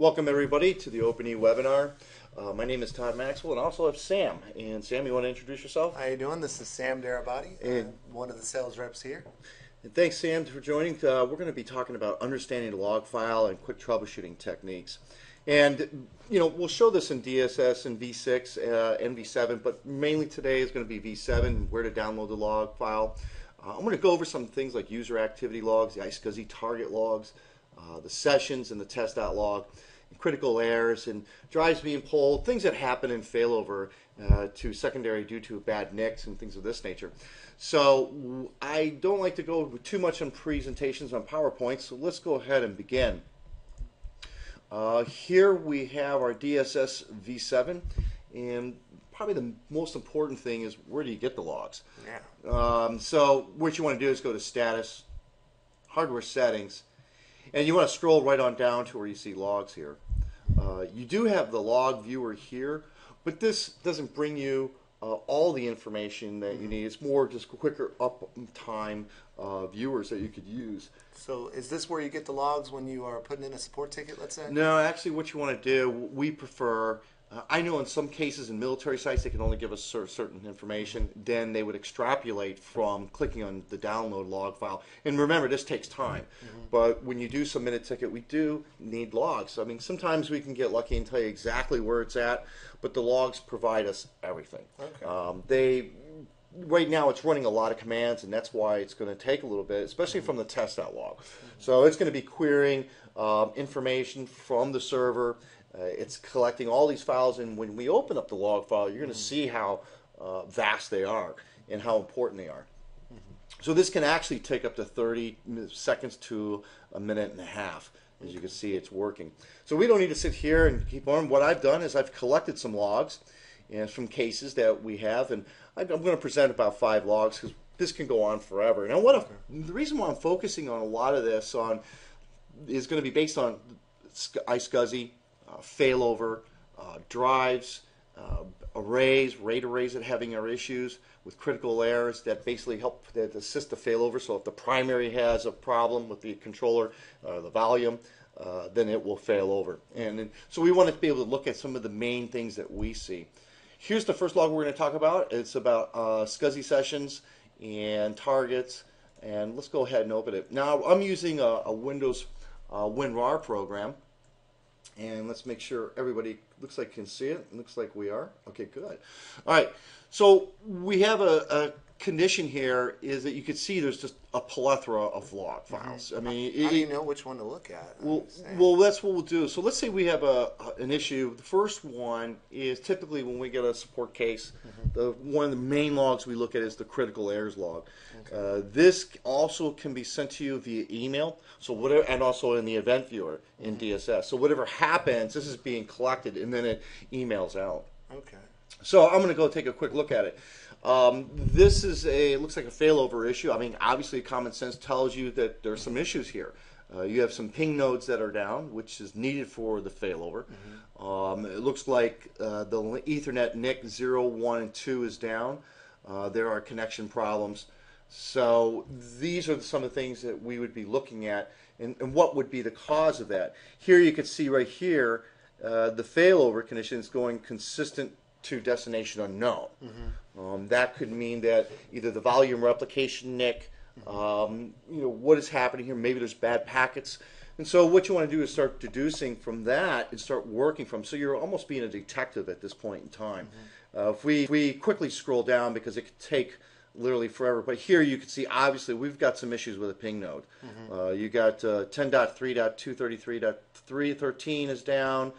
Welcome everybody to the Open E webinar. Uh, my name is Todd Maxwell and I also have Sam. And Sam, you want to introduce yourself? How you doing? This is Sam Darabati, And- uh, one of the sales reps here. And thanks Sam for joining. Uh, we're going to be talking about understanding the log file and quick troubleshooting techniques. And you know we'll show this in DSS and V6 uh, and V7, but mainly today is going to be V7, where to download the log file. Uh, I'm going to go over some things like user activity logs, the iSCSI target logs, uh, the sessions and the test.log, and critical errors and drives being pulled, things that happen in failover uh, to secondary due to bad NICs and things of this nature. So I don't like to go too much on presentations on PowerPoint, so let's go ahead and begin. Uh, here we have our DSS V7, and probably the most important thing is where do you get the logs? Yeah. Um, so what you want to do is go to Status, Hardware Settings, and you want to scroll right on down to where you see logs here. Uh, you do have the log viewer here, but this doesn't bring you uh, all the information that you need. It's more just quicker uptime uh, viewers that you could use. So, is this where you get the logs when you are putting in a support ticket? Let's say. No, actually, what you want to do, we prefer. Uh, I know in some cases in military sites they can only give us cer- certain information. Then they would extrapolate from clicking on the download log file. And remember, this takes time. But when you do submit a ticket, we do need logs. I mean, sometimes we can get lucky and tell you exactly where it's at, but the logs provide us everything. Okay. Um, they right now it's running a lot of commands, and that's why it's going to take a little bit, especially from the test out log. So it's going to be querying um, information from the server. Uh, it's collecting all these files, and when we open up the log file, you're going to see how uh, vast they are and how important they are. So this can actually take up to 30 seconds to a minute and a half. As you can see, it's working. So we don't need to sit here and keep on. What I've done is I've collected some logs and from cases that we have, and I- I'm going to present about five logs because this can go on forever. And I want to. The reason why I'm focusing on a lot of this on is going to be based on sc- iSCSI, failover, uh, drives, uh, arrays, RAID arrays that having our issues with critical errors that basically help that assist the failover. So if the primary has a problem with the controller, uh, the volume, uh, then it will fail over. And so we want to be able to look at some of the main things that we see. Here's the first log we're going to talk about. It's about uh, SCSI sessions and targets. And let's go ahead and open it. Now I'm using a, a Windows uh, WinRAR program. And let's make sure everybody looks like can see it. Looks like we are. Okay, good. All right. So we have a, a condition here is that you can see there's just a plethora of log mm-hmm. files. I mean, How it- do you know which one to look at? I well, understand. well, that's what we'll do. So let's say we have a an issue. The first one is typically when we get a support case, mm-hmm. the one of the main logs we look at is the critical errors log. Uh, this also can be sent to you via email. So whatever, and also in the event viewer in mm-hmm. DSS. So whatever happens, this is being collected and then it emails out. okay. So I'm going to go take a quick look at it. Um, this is a looks like a failover issue. I mean, obviously, common sense tells you that there's some issues here. Uh, you have some ping nodes that are down, which is needed for the failover. Um, it looks like uh, the Ethernet NIC 0, 1, and 2 is down. Uh, there are connection problems. So these are some of the things that we would be looking at, and, and what would be the cause of that. Here you can see right here uh, the failover condition is going consistent to destination unknown. Um, that could mean that either the volume replication NIC, um, you know, what is happening here? Maybe there's bad packets. And so what you want to do is start deducing from that and start working from. So you're almost being a detective at this point in time. Uh, if we if we quickly scroll down because it could take literally forever, but here you can see obviously we've got some issues with a ping node. Uh, you got uh, 10.3.233.313 is down,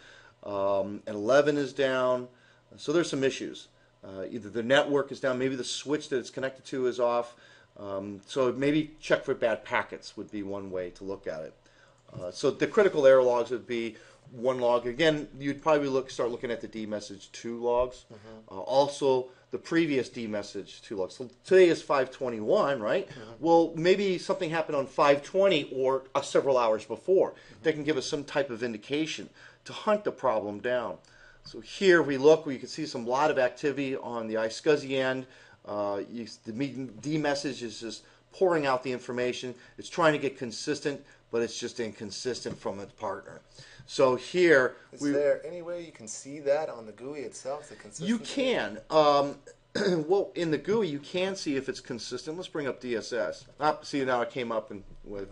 um, and 11 is down. So there's some issues. Uh, either the network is down, maybe the switch that it's connected to is off. Um, so maybe check for bad packets would be one way to look at it. Uh, so the critical error logs would be one log. Again, you'd probably look start looking at the D message two logs. Uh, also, the previous D message two logs. So today is 521, right? Well, maybe something happened on 520 or uh, several hours before. That can give us some type of indication to hunt the problem down. So here we look, we can see some lot of activity on the iSCSI end. Uh, you, the D message is just pouring out the information. It's trying to get consistent, but it's just inconsistent from its partner. So here Is we there any way you can see that on the GUI itself? The consistency. you can. Um, well, in the GUI, you can see if it's consistent. Let's bring up DSS. Ah, see, now it came up and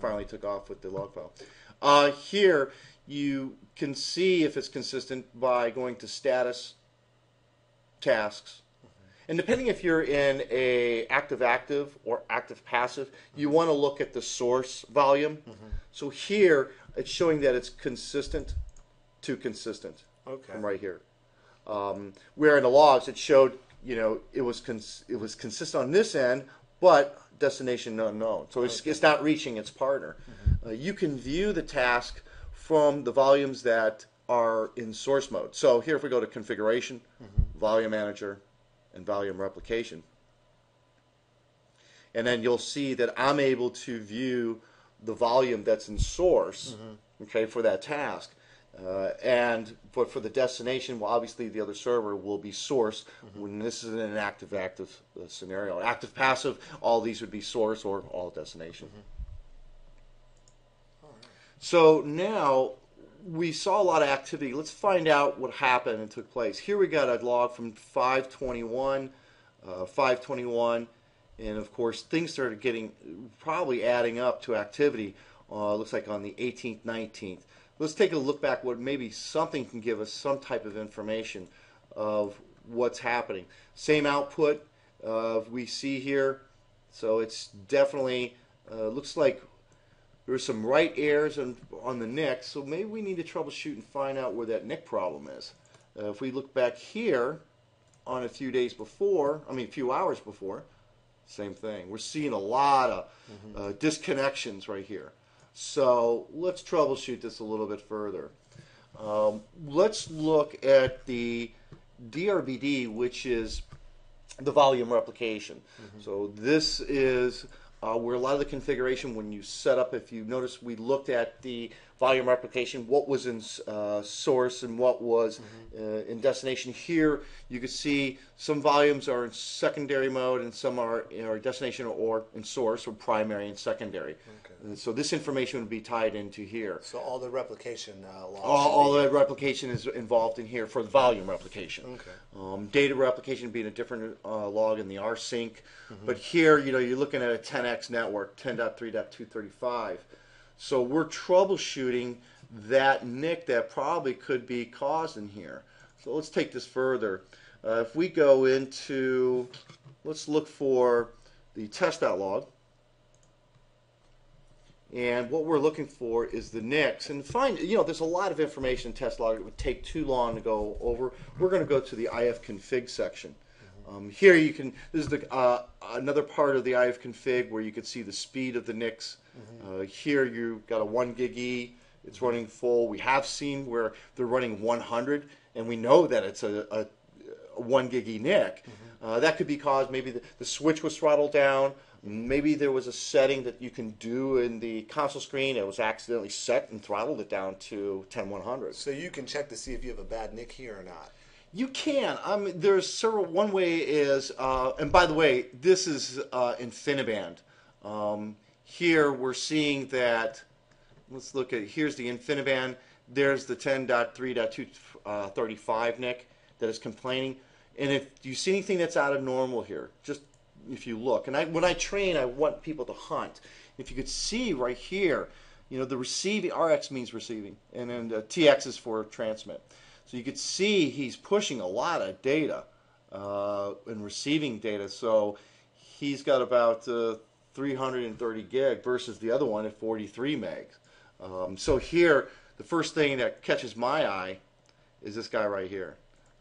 finally took off with the log file. Uh, here, you can see if it's consistent by going to status, tasks, and depending if you're in a active active or active passive, you want to look at the source volume. So here, it's showing that it's consistent to consistent Okay. from right here. Um, where in the logs it showed, you know, it was cons- it was consistent on this end, but destination unknown. So it's, it's not reaching its partner. Uh, you can view the task from the volumes that are in source mode. So here, if we go to configuration, volume manager, and volume replication, and then you'll see that I'm able to view the volume that's in source, okay, for that task. Uh, and but for the destination, well, obviously the other server will be source when this is an active active uh, scenario. Active passive, all these would be source or all destination. So now we saw a lot of activity. Let's find out what happened and took place. Here we got a log from 521, uh, 521, and of course things started getting probably adding up to activity. Uh, looks like on the 18th, 19th. Let's take a look back. What maybe something can give us some type of information of what's happening. Same output uh, we see here. So it's definitely uh, looks like there's some write errors on, on the NIC, so maybe we need to troubleshoot and find out where that NIC problem is. Uh, if we look back here on a few days before, I mean a few hours before, same thing. We're seeing a lot of uh, disconnections right here. So let's troubleshoot this a little bit further. Um, let's look at the DRBD, which is the volume replication. So this is uh, where a lot of the configuration, when you set up, if you notice, we looked at the volume replication, what was in uh, source and what was uh, in destination. Here, you can see some volumes are in secondary mode and some are in our destination or in source or primary and secondary. And so this information would be tied into here. So all the replication uh, logs. All, all that replication is involved in here for the volume replication. Okay. Um, data replication being a different uh, log in the rsync, but here you know you're looking at a 10x network, 10.3.235. So we're troubleshooting that NIC that probably could be causing here. So let's take this further. Uh, if we go into, let's look for the test log. And what we're looking for is the NICs. And find, you know, there's a lot of information in test log. It would take too long to go over. We're going to go to the IF config section. Um, here you can, this is the, uh, another part of the IF config where you can see the speed of the NICs. Uh, here you've got a 1 gig E. It's running full. We have seen where they're running 100, and we know that it's a, a, a 1 gig E NIC. Uh, that could be caused maybe the, the switch was throttled down. Maybe there was a setting that you can do in the console screen. It was accidentally set and throttled it down to 10100. So you can check to see if you have a bad NIC here or not. You can. Um, there's several. One way is, uh, and by the way, this is uh, InfiniBand. Um, here we're seeing that. Let's look at. Here's the InfiniBand. There's the 10.3.235 NIC that is complaining. And if you see anything that's out of normal here, just if you look. And I, when I train, I want people to hunt. If you could see right here, you know, the receiving RX means receiving, and then the TX is for transmit. So you could see he's pushing a lot of data uh, and receiving data. So he's got about uh, 330 gig versus the other one at 43 megs. Um, so here, the first thing that catches my eye is this guy right here.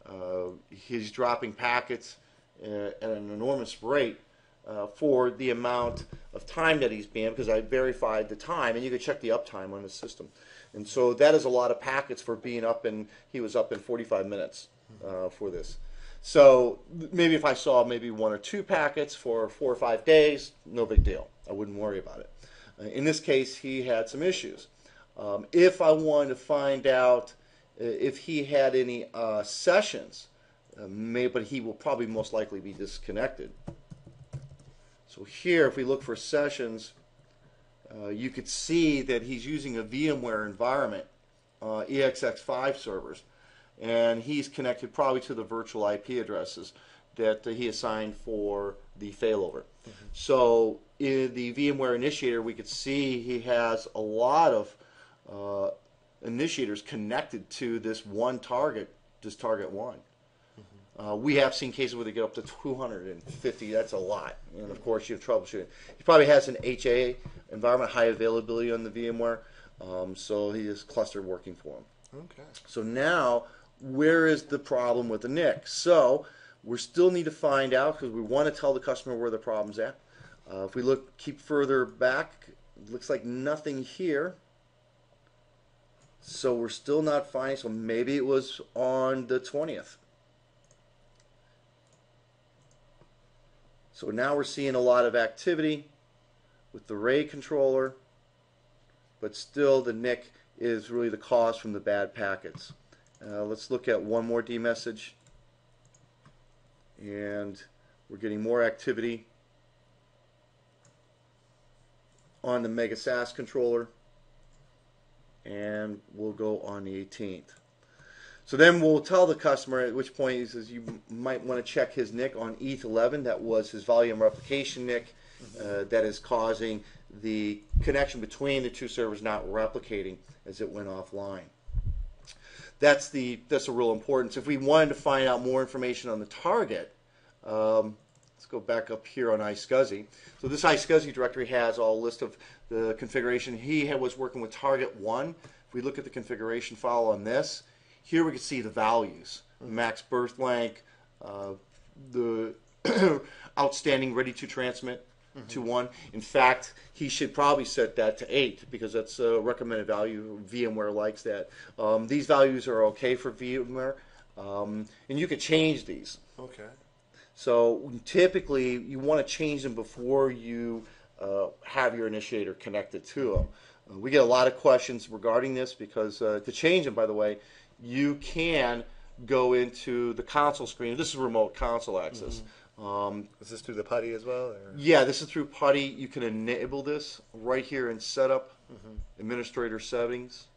Uh, he's dropping packets uh, at an enormous rate uh, for the amount of time that he's been, because I verified the time, and you can check the uptime on the system. And so that is a lot of packets for being up and he was up in 45 minutes uh, for this. So maybe if I saw maybe one or two packets for four or five days, no big deal. I wouldn't worry about it. In this case, he had some issues. Um, if I wanted to find out uh, if he had any uh, sessions, uh, may, but he will probably most likely be disconnected. So here, if we look for sessions, uh, you could see that he's using a VMware environment, uh, ESX5 servers, and he's connected probably to the virtual IP addresses that he assigned for the failover. So in the VMware initiator, we could see he has a lot of uh, initiators connected to this one target, this target one. Uh, we have seen cases where they get up to 250. That's a lot. And of course, you have troubleshooting. He probably has an HA environment, high availability on the VMware. Um, so he has cluster working for him. Okay. So now, where is the problem with the NIC? So we still need to find out because we want to tell the customer where the problem's at. Uh, if we look, keep further back, looks like nothing here. So we're still not finding. So maybe it was on the 20th. So now we're seeing a lot of activity with the RAID controller, but still the NIC is really the cause from the bad packets. Uh, let's look at one more D message. And we're getting more activity on the Mega SAS controller. And we'll go on the 18th. So then we'll tell the customer at which point he says you might want to check his NIC on ETH11. That was his volume replication NIC uh, that is causing the connection between the two servers not replicating as it went offline. That's the that's a real importance. If we wanted to find out more information on the target, um, let's go back up here on iSCSI. So this iSCSI directory has all list of the configuration. He had, was working with target one. If we look at the configuration file on this, here we can see the values, max burst length, uh, the outstanding ready to transmit to one. In fact, he should probably set that to eight because that's a recommended value. VMware likes that. Um, these values are okay for VMware, um, and you can change these. Okay. So typically, you want to change them before you uh, have your initiator connected to them. Uh, we get a lot of questions regarding this because uh, to change them, by the way, you can go into the console screen. This is remote console access. Um, Is this through the PuTTY as well? Or? yeah, this is through PuTTY. You can enable this right here in Setup, Administrator Settings,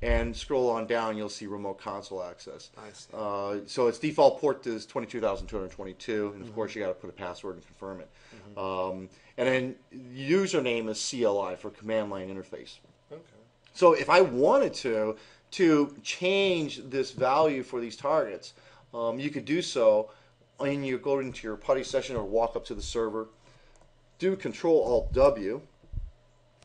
and scroll on down. You'll see Remote Console Access. Uh, so its default port is 22,222, and of course you got to put a password and confirm it. Um, and then username is CLI for Command Line Interface. Okay. So if I wanted to to change this value for these targets, um, you could do so. And you go into your PuTTY session or walk up to the server, do Control Alt W,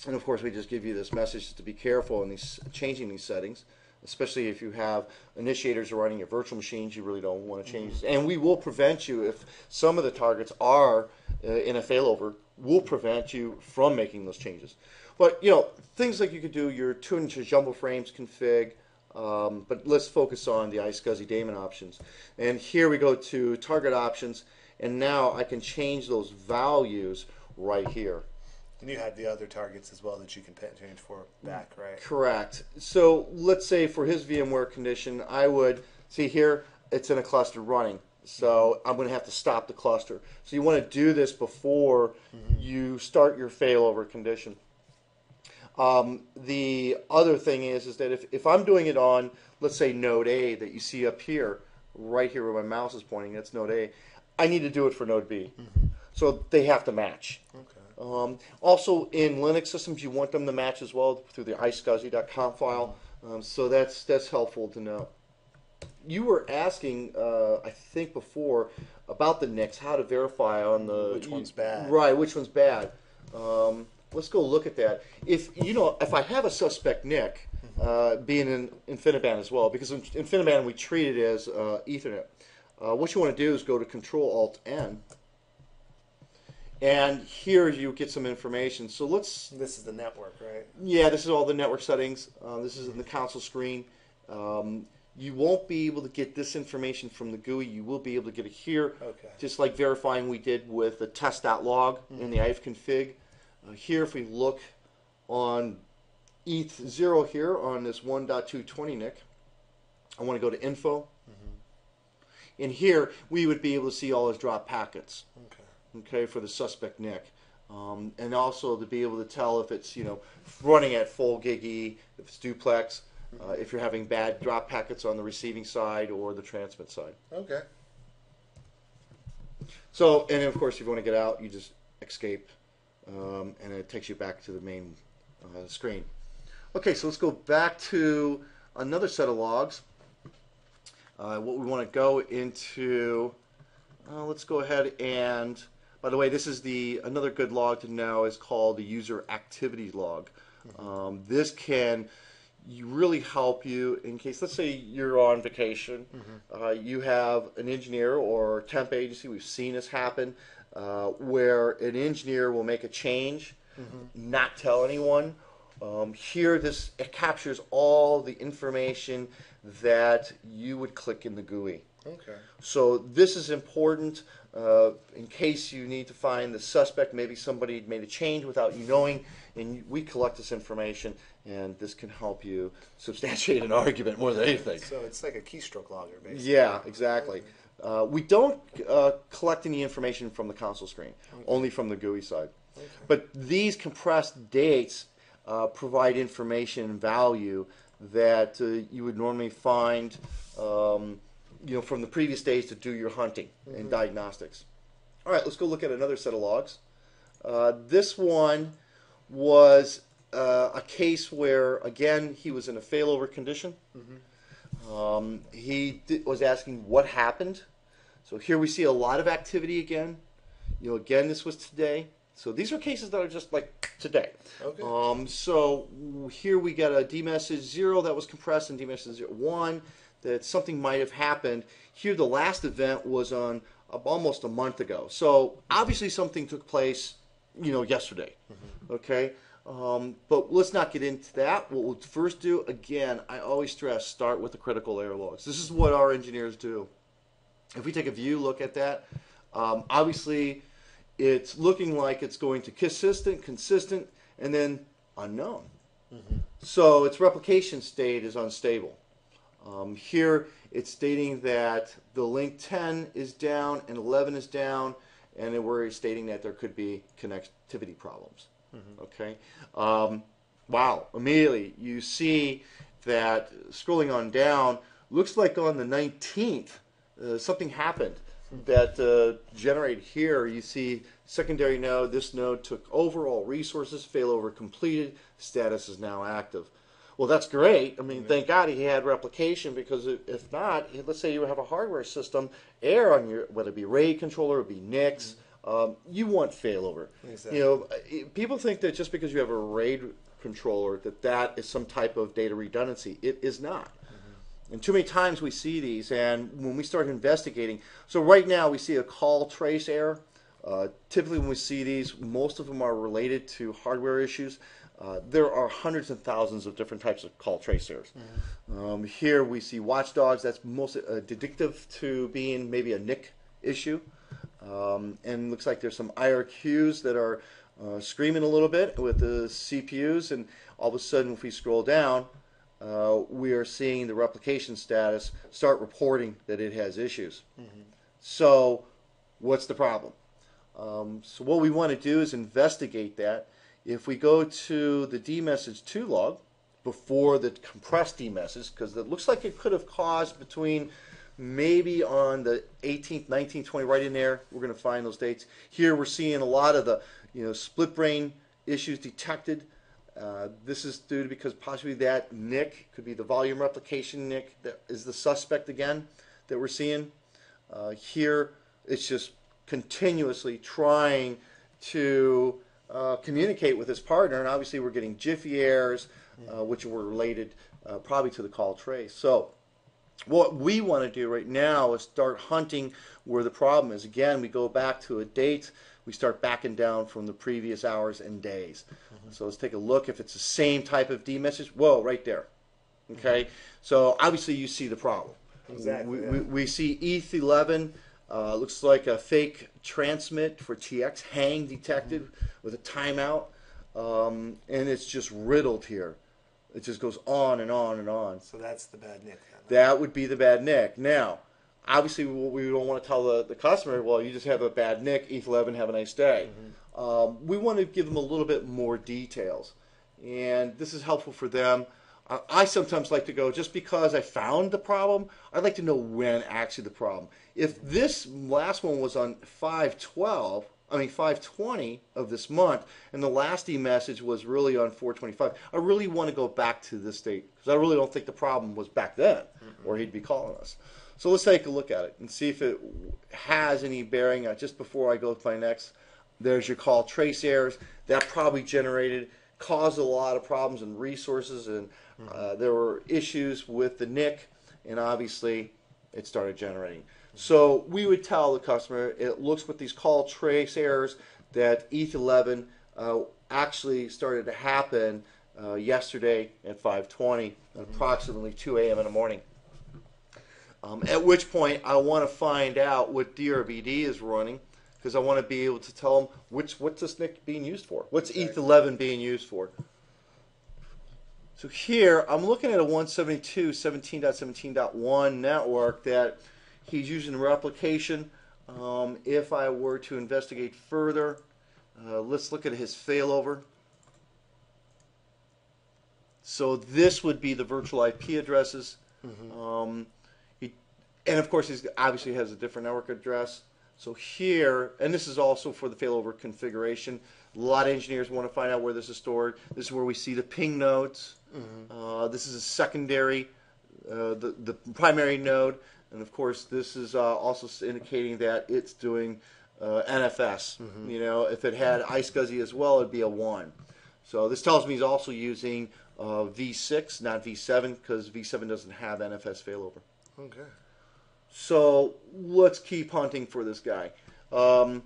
and of course we just give you this message to be careful in these changing these settings, especially if you have initiators running your virtual machines. You really don't want to change, and we will prevent you if some of the targets are uh, in a failover. We'll prevent you from making those changes. But you know things like you could do your two inch jumbo frames config. Um, but let's focus on the iSCSI daemon options. And here we go to target options, and now I can change those values right here. And you have the other targets as well that you can change for back, right? Correct. So let's say for his VMware condition, I would see here it's in a cluster running. So I'm going to have to stop the cluster. So you want to do this before you start your failover condition. Um, the other thing is, is that if, if I'm doing it on, let's say node A that you see up here, right here where my mouse is pointing, that's node A, I need to do it for node B. So they have to match. Okay. Um, also, in Linux systems, you want them to match as well through the iSCSI.conf file. Um, so that's that's helpful to know. You were asking, uh, I think before, about the NICs, how to verify on the Which one's bad. Right, which one's bad. Um, let's go look at that. If you know, if I have a suspect NIC, uh, being in InfiniBand as well, because in InfiniBand we treat it as uh, Ethernet. Uh, what you want to do is go to Control Alt N, and here you get some information. So let's This is the network, right? yeah, this is all the network settings. Uh, this is in the console screen. Um, you won't be able to get this information from the GUI. You will be able to get it here, Okay. just like verifying we did with the test.log in the ifconfig. Uh, here, if we look on ETH0 here on this 1.220 NIC, I want to go to info. In here, we would be able to see all his drop packets Okay. okay, for the suspect NIC. um, and also to be able to tell if it's you know running at full gigi, if it's duplex, uh, if you're having bad drop packets on the receiving side or the transmit side. Okay. So, and of course, if you want to get out, you just escape, um, and it takes you back to the main uh, screen. Okay, so let's go back to another set of logs. Uh, what we want to go into, uh, let's go ahead and, by the way, this is the another good log to know is called the user activity log. Um, this can you really help you in case, let's say you're on vacation, uh, you have an engineer or temp agency. We've seen this happen uh, where an engineer will make a change, not tell anyone. Um, here, this it captures all the information that you would click in the GUI. Okay. So this is important uh, in case you need to find the suspect. Maybe somebody made a change without you knowing, and we collect this information, and this can help you substantiate an argument more than anything. So it's like a keystroke logger, basically. Yeah, exactly. Uh, we don't uh, collect any information from the console screen, only from the GUI side. But these compressed dates uh, provide information and value that uh, you would normally find, um, you know, from the previous days to do your hunting and diagnostics. All right, let's go look at another set of logs. Uh, this one was uh, a case where, again, he was in a failover condition. Um, he was asking what happened. So here we see a lot of activity again. You know, again, this was today. So these are cases that are just like today. Okay. Um, so here we got a D message zero that was compressed and D message zero one that something might have happened. Here, the last event was on uh, almost a month ago. So obviously something took place, you know, yesterday. Okay. Um, but let's not get into that. What we'll first do, again, I always stress, start with the critical error logs. This is what our engineers do. If we take a view look at that, um, obviously it's looking like it's going to consistent, consistent, and then unknown. So its replication state is unstable. Um, here it's stating that the link 10 is down and 11 is down, and then we're stating that there could be connectivity problems. Okay. Um, wow. Immediately you see that scrolling on down looks like on the 19th uh, something happened that uh, generated here. You see secondary node. This node took over all resources. Failover completed. Status is now active. Well, that's great. I mean, thank God he had replication because if not, let's say you have a hardware system error on your whether it be RAID controller, it be NICs. Um, you want failover. Exactly. You know, uh, people think that just because you have a RAID controller that that is some type of data redundancy. It is not. And too many times we see these, and when we start investigating, so right now we see a call trace error. Uh, typically, when we see these, most of them are related to hardware issues. Uh, there are hundreds and thousands of different types of call trace errors. Um, here we see watchdogs. That's most uh, addictive to being maybe a NIC issue. Um, and looks like there's some IRQs that are uh, screaming a little bit with the CPUs, and all of a sudden, if we scroll down, uh, we are seeing the replication status start reporting that it has issues. So, what's the problem? Um, so, what we want to do is investigate that. If we go to the dmessage 2 log before the compressed dmessage, because it looks like it could have caused between maybe on the 18th, 19th, 20, right in there, we're going to find those dates. Here we're seeing a lot of the you know split brain issues detected. Uh, this is due to because possibly that NIC, could be the volume replication NIC, that is the suspect again that we're seeing. Uh, here it's just continuously trying to uh, communicate with his partner, and obviously we're getting jiffy errors, uh, which were related uh, probably to the call trace. So what we want to do right now is start hunting where the problem is. Again, we go back to a date. We start backing down from the previous hours and days. So let's take a look. If it's the same type of D message, whoa, right there. Okay. So obviously you see the problem. Exactly, We, yeah. we, we see ETH11. Uh, looks like a fake transmit for TX hang detected with a timeout, um, and it's just riddled here. It just goes on and on and on. So that's the bad NIC. That would be the bad NIC. Now, obviously, what we don't want to tell the, the customer, well, you just have a bad NIC, ETH11, have a nice day. Um, we want to give them a little bit more details. And this is helpful for them. I, I sometimes like to go, just because I found the problem, I'd like to know when actually the problem. If this last one was on 512, I mean 520 of this month, and the last e-message was really on 425, I really want to go back to this date because I really don't think the problem was back then, or he'd be calling us. So let's take a look at it and see if it has any bearing. Uh, just before I go to my next, there's your call trace errors that probably generated caused a lot of problems and resources, and uh, there were issues with the NIC, and obviously it started generating. So we would tell the customer it looks with these call trace errors that ETH11 uh, actually started to happen uh, yesterday at 5:20, at approximately 2 a.m. in the morning. Um, at which point, I want to find out what DRBD is running because I want to be able to tell them which what's this NIC being used for, what's ETH11 being used for. So here, I'm looking at a 172.17.17.1 network that he's using replication. Um, if I were to investigate further, uh, let's look at his failover. So this would be the virtual IP addresses. Um, he, and of course, he obviously has a different network address. So here, and this is also for the failover configuration. A lot of engineers want to find out where this is stored. This is where we see the ping nodes. Uh, this is a secondary, uh, the, the primary node. And of course, this is uh, also indicating that it's doing uh, NFS. You know, if it had iSCSI as well, it'd be a 1. So this tells me he's also using uh, V6, not V7, because V7 doesn't have NFS failover. Okay. So let's keep hunting for this guy. Um,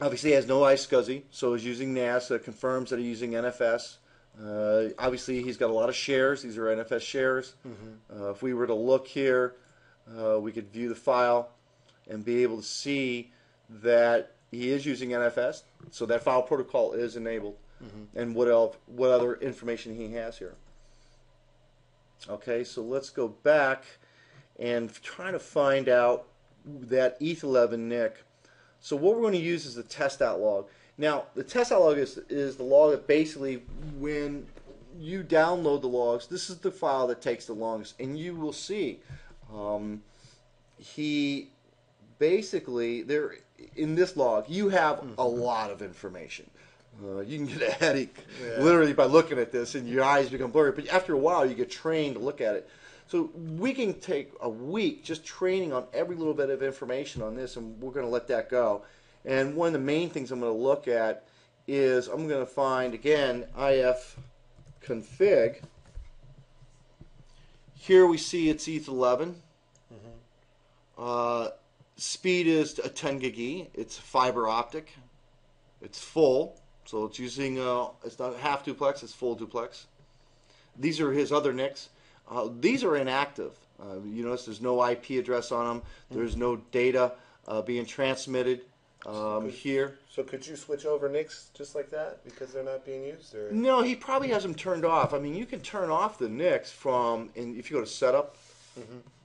obviously, he has no iSCSI, so he's using NASA. Confirms that he's using NFS. Uh, obviously, he's got a lot of shares. These are NFS shares. Uh, if we were to look here, uh, we could view the file and be able to see that he is using NFS. So that file protocol is enabled. And what else? What other information he has here? Okay, so let's go back and trying to find out that ETH11 NIC. So what we're going to use is the test out log. Now, the test out log is, is the log that basically when you download the logs, this is the file that takes the longest, and you will see um, he basically there in this log you have a lot of information. Uh, you can get a headache Yeah. literally by looking at this, and your eyes become blurry. But after a while, you get trained to look at it. So we can take a week just training on every little bit of information on this, and we're going to let that go. And one of the main things I'm going to look at is I'm going to find again if config. Here we see it's ETH11. Uh, speed is a 10 gig E. It's fiber optic. It's full, so it's using. Uh, it's not half duplex. It's full duplex. These are his other NICs. Uh, these are inactive. Uh, you notice there's no IP address on them. There's no data uh, being transmitted um, here. So could you switch over NICs just like that because they're not being used, or No, he probably has them turned off. I mean, you can turn off the NICs from, and if you go to setup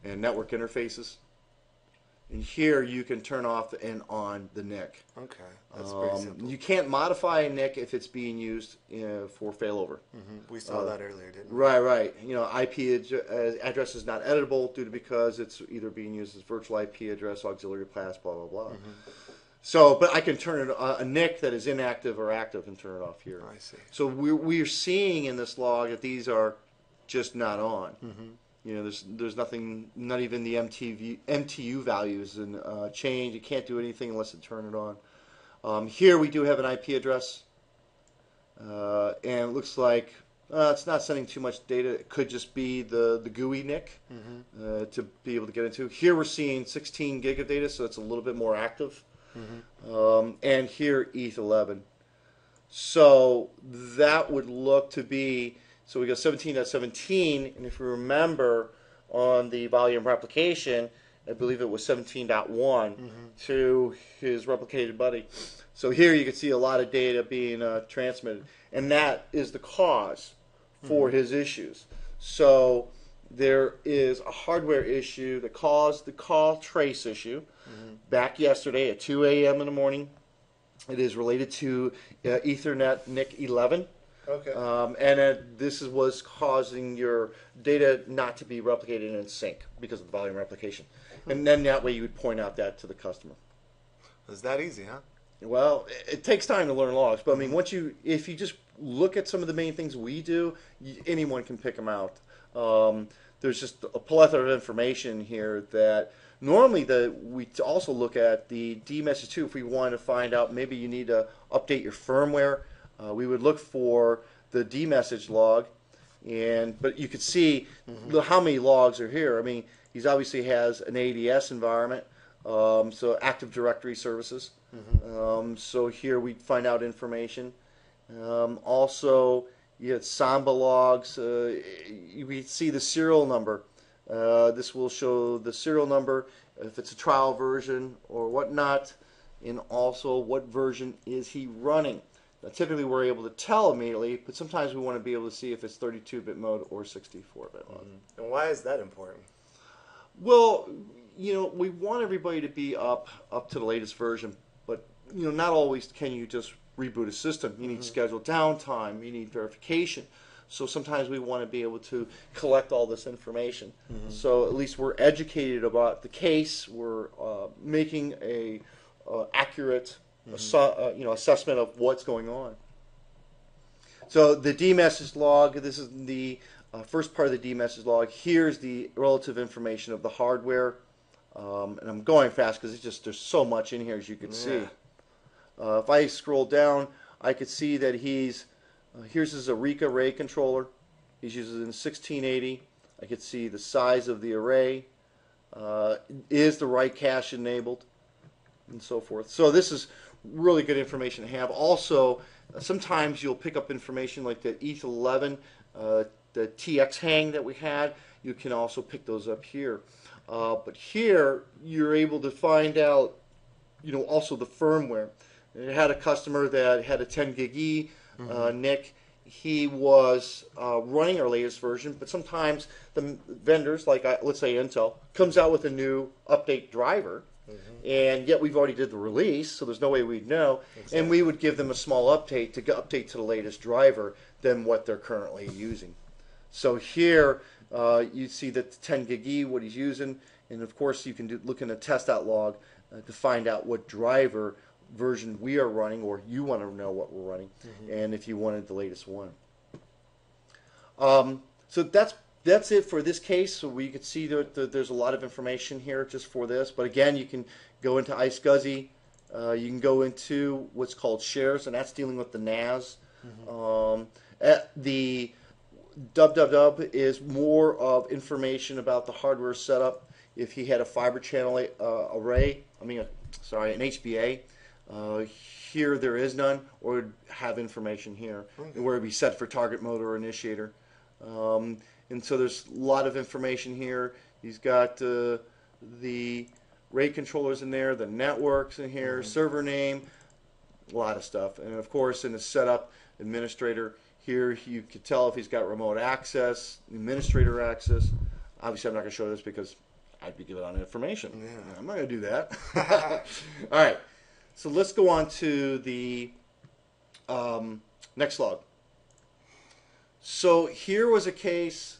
and network interfaces, and here you can turn off and on the NIC. okay, that's pretty Um, simple. you can't modify a NIC if it's being used uh, for failover. Mhm. We saw uh, that earlier, didn't we? Right, right. You know, IP ad- uh, address is not editable due to because it's either being used as virtual IP address, auxiliary pass, blah blah blah. So, but I can turn it uh, a NIC that is inactive or active and turn it off here. I see. So we're we're seeing in this log that these are just not on. Mm-hmm. You know, there's there's nothing, not even the MTV, MTU values and uh, change. You can't do anything unless you turn it on. Um, here we do have an IP address, uh, and it looks like uh, it's not sending too much data. It could just be the the GUI NIC uh, to be able to get into. Here we're seeing 16 gig of data, so it's a little bit more active. Um, and here ETH11. So that would look to be so we go 17.17, and if you remember on the volume replication, I believe it was 17.1 to his replicated buddy. So here you can see a lot of data being uh, transmitted, and that is the cause for his issues. So there is a hardware issue that caused the call trace issue back yesterday at 2 a.m. in the morning. It is related to uh, Ethernet NIC 11. Okay. Um, and uh, this is what's causing your data not to be replicated in sync because of the volume replication. And then that way you would point out that to the customer. It's that easy, huh? Well, it, it takes time to learn logs, but I mean, once you, if you just look at some of the main things we do, y anyone can pick them out. Um, there's just a plethora of information here that normally the we also look at the D message too. If we want to find out, maybe you need to update your firmware, uh, we would look for the D message log, and but you could see the, how many logs are here. I mean, he's obviously has an ADS environment, um, so Active Directory services. Um, so here we find out information. Um, also, you had Samba logs. Uh, you- we see the serial number. Uh, this will show the serial number if it's a trial version or whatnot, and also what version is he running. Typically, we're able to tell immediately, but sometimes we want to be able to see if it's 32-bit mode or 64-bit mode. And why is that important? Well, you know, we want everybody to be up up to the latest version, but you know, not always can you just reboot a system. You need scheduled downtime. You need verification. So sometimes we want to be able to collect all this information. So at least we're educated about the case. We're uh, making a uh, accurate, assu- uh, you know, assessment of what's going on. So the D message log, this is the uh, first part of the D message log. Here's the relative information of the hardware. Um, and I'm going fast because it's just there's so much in here as you can see. Uh, if I scroll down, I could see that he's uh, here's his Areca array controller. He's using 1680. I could see the size of the array. Uh, is the write cache enabled, and so forth. So this is really good information to have. Also, uh, sometimes you'll pick up information like the ETH11, uh, the TX hang that we had. You can also pick those up here. Uh, but here, you're able to find out, you know, also the firmware. It had a customer that had a 10 gig E, uh, NIC. He was uh, running our latest version, but sometimes the vendors, like uh, let's say Intel, comes out with a new update driver, and yet we've already did the release, so there's no way we'd know. And we would give them a small update to update to the latest driver than what they're currently using. So here uh, you see that the 10 gig E, what he's using, and of course you can do, look in the test out log uh, to find out what driver version we are running, or you want to know what we're running, and if you wanted the latest one. Um, so that's that's it for this case. So we could see that there's a lot of information here just for this. But again, you can go into iSCSI. Uh, you can go into what's called shares, and that's dealing with the NAS. Um, at the www is more of information about the hardware setup. If he had a fiber channel uh, array, I mean, sorry, an HBA, uh, here there is none, or have information here where it'd be set for target mode or initiator. Um, and so there's a lot of information here. He's got uh, the RAID controllers in there, the networks in here, server name, a lot of stuff. And of course, in the setup administrator, here you could tell if he's got remote access, administrator access. Obviously, I'm not going to show this because I'd be giving out information. Yeah. I'm not going to do that. All right. So let's go on to the um, next log. So here was a case.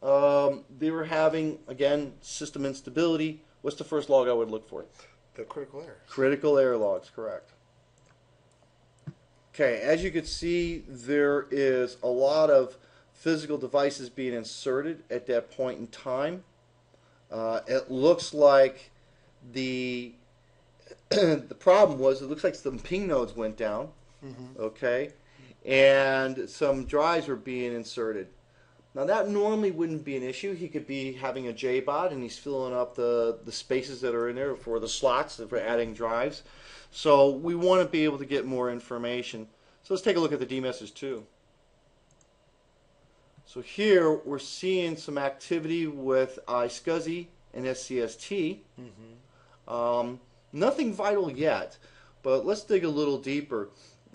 Um, they were having, again, system instability. What's the first log I would look for? The critical error. Critical error logs, correct. Okay, as you can see, there is a lot of physical devices being inserted at that point in time. Uh, it looks like the the problem was it looks like some ping nodes went down. Okay, and some drives were being inserted. Now that normally wouldn't be an issue. He could be having a JBOD and he's filling up the, the spaces that are in there for the slots for adding drives. So we want to be able to get more information. So let's take a look at the DMessage too. So here we're seeing some activity with iSCSI and SCST. Um, nothing vital yet, but let's dig a little deeper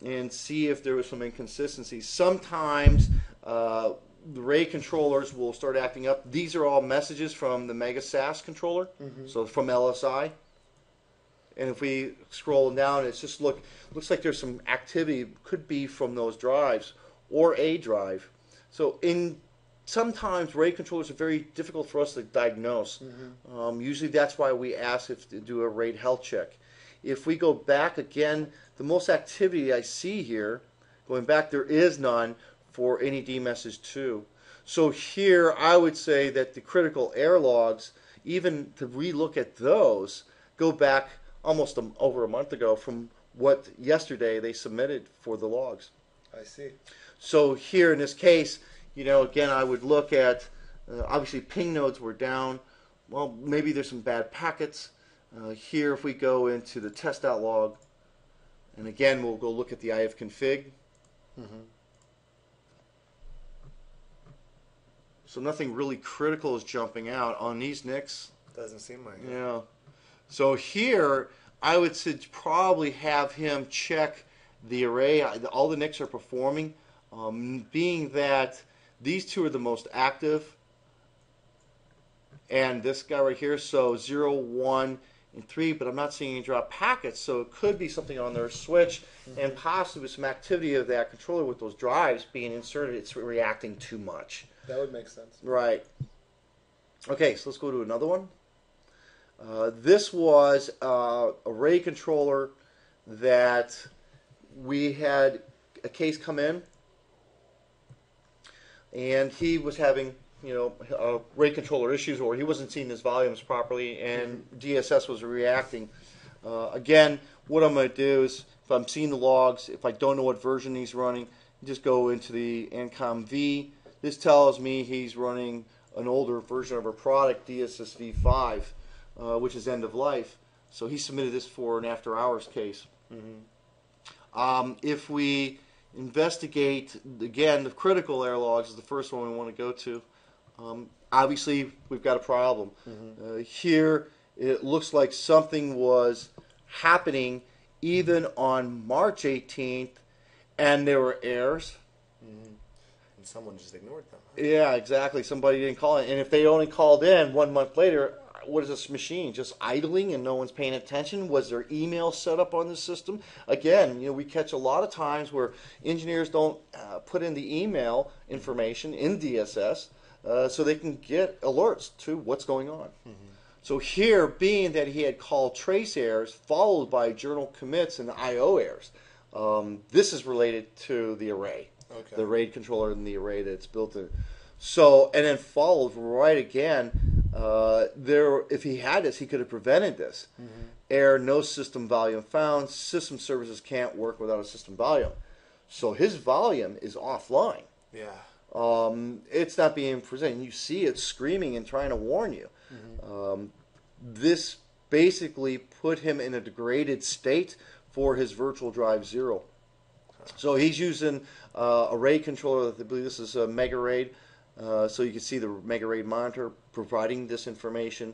and see if there was some inconsistencies. Sometimes uh, the array controllers will start acting up. These are all messages from the Mega SAS controller, so from LSI. And if we scroll down, it's just look looks like there's some activity could be from those drives or a drive. So in sometimes RAID controllers are very difficult for us to diagnose. Um, usually that's why we ask if to do a RAID health check. If we go back again, the most activity I see here, going back, there is none for any D message 2. So here I would say that the critical error logs, even to relook at those, go back almost a, over a month ago from what yesterday they submitted for the logs. I see. So here in this case, you know, again, I would look at uh, obviously ping nodes were down. Well, maybe there's some bad packets. Uh, here, if we go into the test log, and again, we'll go look at the ifconfig. So nothing really critical is jumping out on these NICs. Doesn't seem like it. Yeah. So here, I would say probably have him check the array. All the NICs are performing, um, being that these two are the most active, and this guy right here. So zero, one, and three. But I'm not seeing any drop packets, so it could be something on their switch, and possibly some activity of that controller with those drives being inserted. It's reacting too much. That would make sense. Right. Okay, so let's go to another one. Uh, this was uh, array controller that we had a case come in, and he was having you know uh, array controller issues, or he wasn't seeing his volumes properly, and DSS was reacting. Uh, again, what I'm going to do is, if I'm seeing the logs, if I don't know what version he's running, just go into the Ancom V. This tells me he's running an older version of our product, DSS V5, uh, which is end of life. So he submitted this for an after hours case. Um, if we investigate, again, the critical error logs is the first one we want to go to. Um, obviously, we've got a problem. Uh, here, it looks like something was happening even on March 18th, and there were errors. And someone just ignored them. Yeah, exactly. Somebody didn't call in. And if they only called in one month later, what is this machine? Just idling and no one's paying attention? Was there email set up on the system? Again, you know, we catch a lot of times where engineers don't uh, put in the email information in DSS uh, so they can get alerts to what's going on. So here, being that he had called trace errors followed by journal commits and IO errors, um, this is related to the array Okay. the RAID controller and the array that's built in. So, and then followed right again. Uh, there, if he had this, he could have prevented this. Error: no system volume found. System services can't work without a system volume. So his volume is offline. Yeah. Um, it's not being presented. You see it screaming and trying to warn you. Um, this basically put him in a degraded state for his virtual drive zero. So he's using uh, a RAID controller. I believe this is a MegaRAID. Uh, so you can see the MegaRAID monitor providing this information.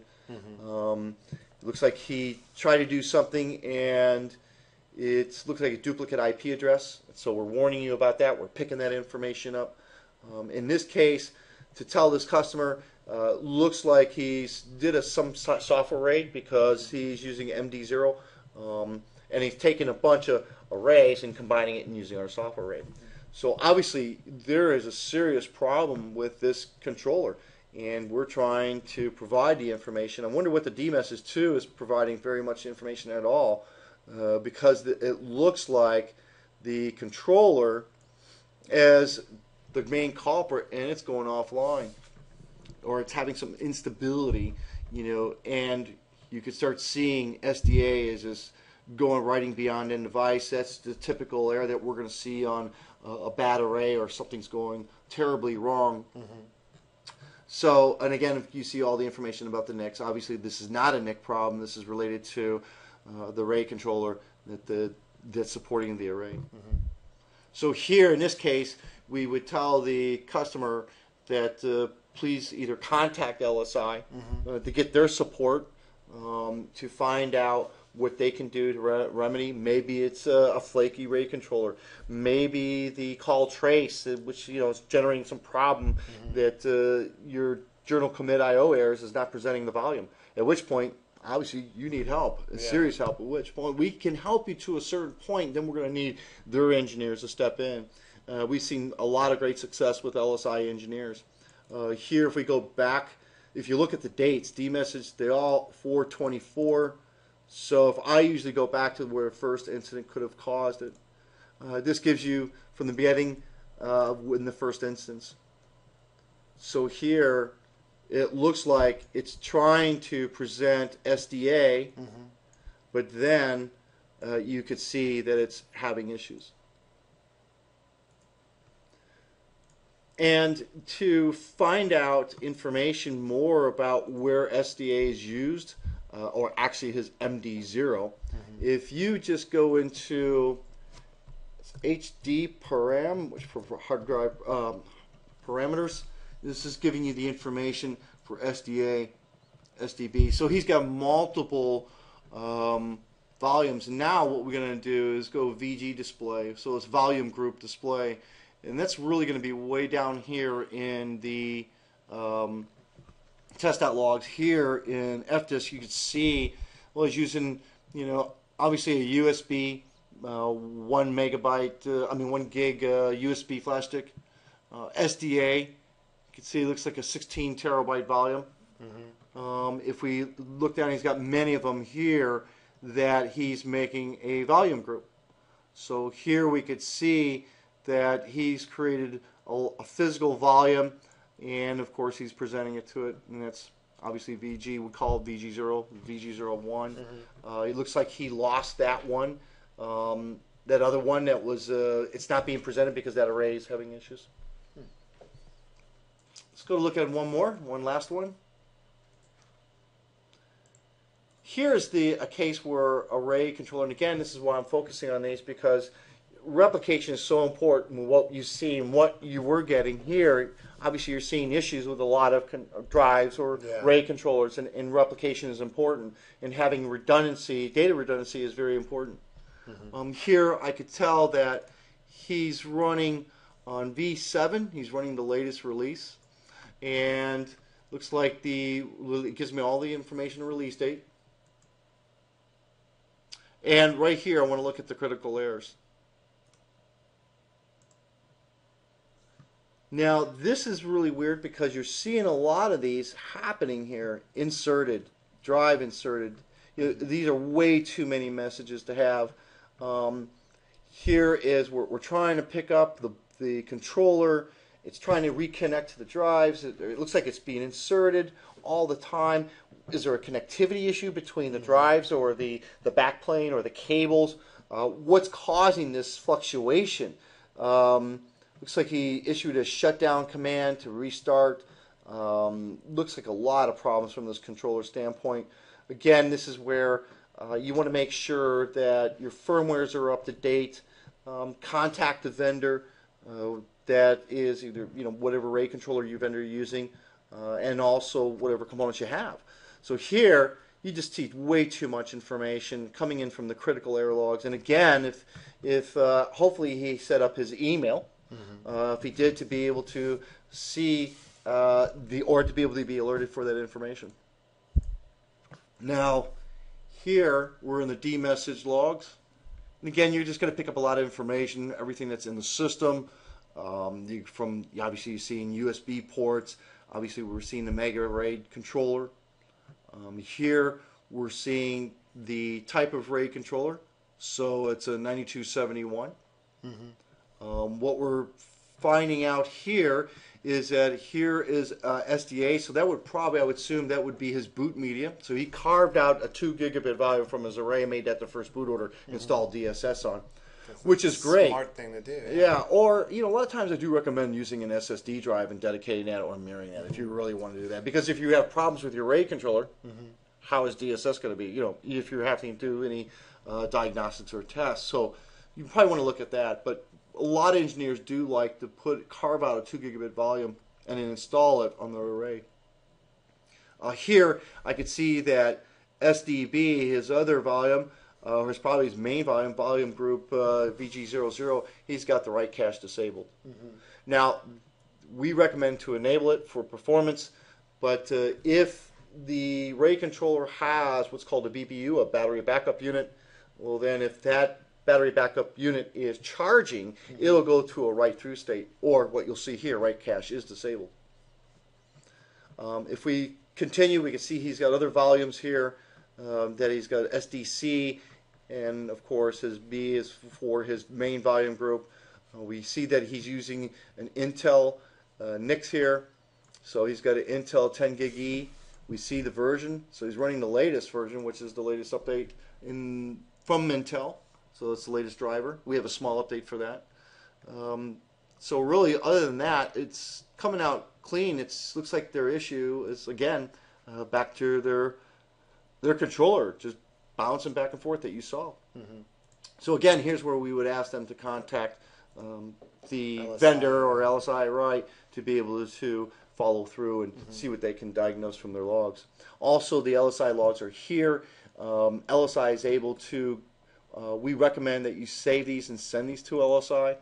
Um, it looks like he tried to do something and it looks like a duplicate IP address. So we're warning you about that. We're picking that information up. Um, in this case, to tell this customer, uh, looks like he's did a some so- software raid because he's using MD0, um, and he's taking a bunch of arrays and combining it and using our software raid. So obviously there is a serious problem with this controller, and we're trying to provide the information. I wonder what the DMS too is providing very much information at all, uh, because it looks like the controller as the main culprit and it's going offline or it's having some instability, you know, and you could start seeing SDA as this going writing beyond end device. That's the typical error that we're going to see on a, a bad array or something's going terribly wrong. So, and again, if you see all the information about the NICs, obviously this is not a NIC problem. This is related to uh, the array controller that the that's supporting the array. So here, in this case, we would tell the customer that uh, please either contact LSI uh, to get their support um, to find out what they can do to re- remedy. Maybe it's a, a flaky array controller. Maybe the call trace, uh, which you know is generating some problem that uh, your journal commit IO errors is not presenting the volume. At which point, obviously, you need help, Yeah. serious help. At which point, we can help you to a certain point. Then we're going to need their engineers to step in. Uh, we've seen a lot of great success with LSI engineers. Uh, here, if we go back, if you look at the dates, D message, they're all 424. So if I usually go back to where first incident could have caused it, uh, this gives you from the beginning uh, in the first instance. So here, it looks like it's trying to present SDA, but then uh, you could see that it's having issues. And to find out information more about where SDA is used, uh, or actually his MD0, if you just go into hdparm, which for for hard drive um, parameters, this is giving you the information for SDA, SDB. So he's got multiple um, volumes. Now what we're going to do is go vgdisplay. So it's volume group display. And that's really going to be way down here in the um, test out logs. Here in fdisk, you can see, well, he's using, you know, obviously a USB, uh, one megabyte, uh, I mean, one gig uh, USB flash stick. Uh, SDA, can see it looks like a 16 terabyte volume. Um, if we look down, he's got many of them here that he's making a volume group. So here we could see that he's created a, a physical volume, and of course he's presenting it to it, and that's obviously VG. We call it VG0, VG01. Uh, it looks like he lost that one. Um, that other one that was, uh, it's not being presented because that array is having issues. Let's go look at one more, one last one. Here's the a case where array controller, and again, this is why I'm focusing on these because replication is so important. What you see and what you were getting here, obviously, you're seeing issues with a lot of drives or Yeah. array controllers, and, and replication is important. And having redundancy, data redundancy, is very important. Um, here, I could tell that he's running on V7. He's running the latest release, and looks like the it gives me all the information release date. And right here, I want to look at the critical errors. Now, this is really weird because you're seeing a lot of these happening here. Inserted, drive inserted. You know, these are way too many messages to have. Um, here is we're, we're trying to pick up the, the controller. It's trying to reconnect to the drives. It, it looks like it's being inserted all the time. Is there a connectivity issue between the drives or the, the backplane or the cables? Uh, what's causing this fluctuation? Um, looks like he issued a shutdown command to restart. Um, looks like a lot of problems from this controller standpoint. Again, this is where uh, you want to make sure that your firmwares are up to date. Um, contact the vendor uh, that is either you know whatever array controller your vendor is using, uh, and also whatever components you have. So here you just see way too much information coming in from the critical error logs. And again, if if uh, hopefully he set up his email, uh, if he did to be able to see uh, the or to be able to be alerted for that information. Now, here we're in the D message logs. And again, you're just going to pick up a lot of information, everything that's in the system. Um, you, from obviously you're seeing USB ports. Obviously, we're seeing the MegaRAID controller. Um, here we're seeing the type of RAID controller. So it's a 9271. Um, what we're finding out here is that here is uh, SDA, so that would probably, I would assume, that would be his boot media. So he carved out a two gigabit volume from his array, made that the first boot order, installed DSS on, which is great. Smart thing to do. Yeah, or you know, a lot of times I do recommend using an SSD drive and dedicating that or mirroring that if you really want to do that. Because if you have problems with your array controller, how is DSS going to be? You know, if you're having to do any uh, diagnostics or tests, so you probably want to look at that. But a lot of engineers do like to put carve out a two gigabit volume and then install it on their array. Uh, here, I could see that SDB, his other volume, uh, or his probably his main volume, volume group uh, VG00, he's got the write cache disabled. Now, we recommend to enable it for performance, but uh, if the RAID controller has what's called a BBU, a battery backup unit, well, then if that battery backup unit is charging, it'll go to a write through state, or what you'll see here, write cache is disabled. Um, if we continue, we can see he's got other volumes here um, that he's got SDC, and of course his B is for his main volume group. Uh, we see that he's using an Intel uh, NICs here, so he's got an Intel 10 gig E. We see the version, so he's running the latest version, which is the latest update in from Intel. So that's the latest driver. We have a small update for that. Um, so really, other than that, it's coming out clean. It looks like their issue is again uh, back to their their controller just bouncing back and forth that you saw. So again, here's where we would ask them to contact um, the LSI. vendor or LSI, right, to be able to follow through and see what they can diagnose from their logs. Also, the LSI logs are here. Um, LSI is able to. Uh, we recommend that you save these and send these to LSI.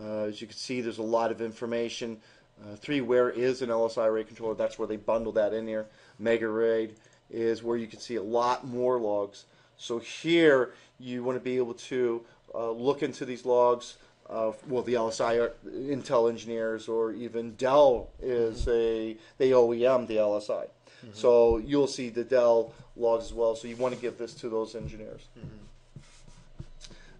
Uh, as you can see, there's a lot of information. Uh, 3ware is an LSI RAID controller? That's where they bundle that in here. MegaRAID is where you can see a lot more logs. So here you want to be able to uh, look into these logs. Uh, well, the LSI are Intel engineers, or even Dell is a they OEM the LSI. So you'll see the Dell logs as well. So you want to give this to those engineers.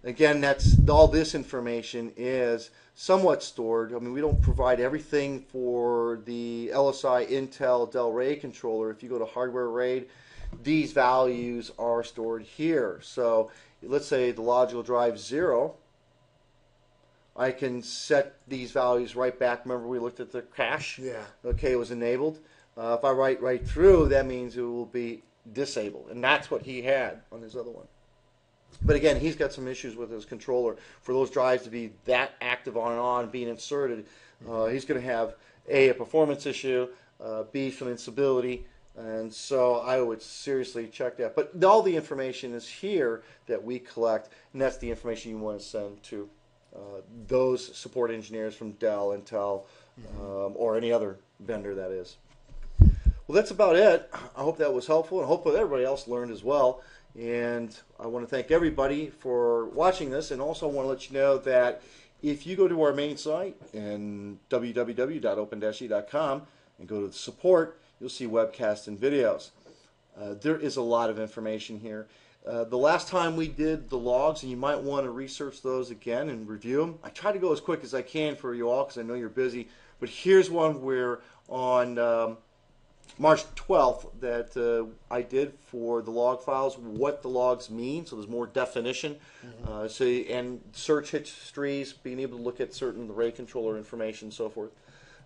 Again, that's all this information is somewhat stored. I mean, we don't provide everything for the LSI Intel Dell RAID controller. If you go to hardware RAID, these values are stored here. So let's say the logical drive zero. I can set these values right back. Remember, we looked at the cache. Yeah. Okay, it was enabled. Uh, if I write right through, that means it will be disabled, and that's what he had on his other one. But again, he's got some issues with his controller. For those drives to be that active on and on, being inserted, uh, he's going to have a a performance issue, uh, b some instability, and so I would seriously check that. But all the information is here that we collect, and that's the information you want to send to uh, those support engineers from Dell, Intel, um, or any other vendor that is. Well, that's about it. I hope that was helpful, and hopefully everybody else learned as well. And I want to thank everybody for watching this, and also want to let you know that if you go to our main site and www.open-e.com and go to the support, you'll see webcasts and videos. Uh, there is a lot of information here. Uh, the last time we did the logs, and you might want to research those again and review them. I try to go as quick as I can for you all because I know you're busy. But here's one where on um, March 12th that uh, I did for the log files, what the logs mean. So there's more definition. Uh, so and search histories, being able to look at certain the RAID controller information, and so forth.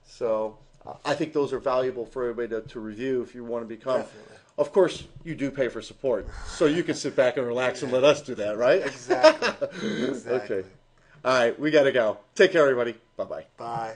So I think those are valuable for everybody to, to review if you want to become. Definitely. Of course, you do pay for support, so you can sit back and relax and let us do that, right? Exactly. exactly. Okay. All right, we got to go. Take care, everybody. Bye bye. Bye.